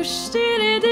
diri kuş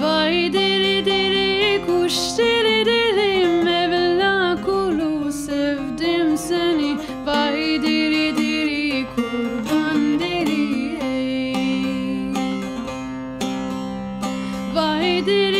Vay deri deri kuş deri derim evla kulu sevdim seni Vay deri deri kurban deri ey. Vay deri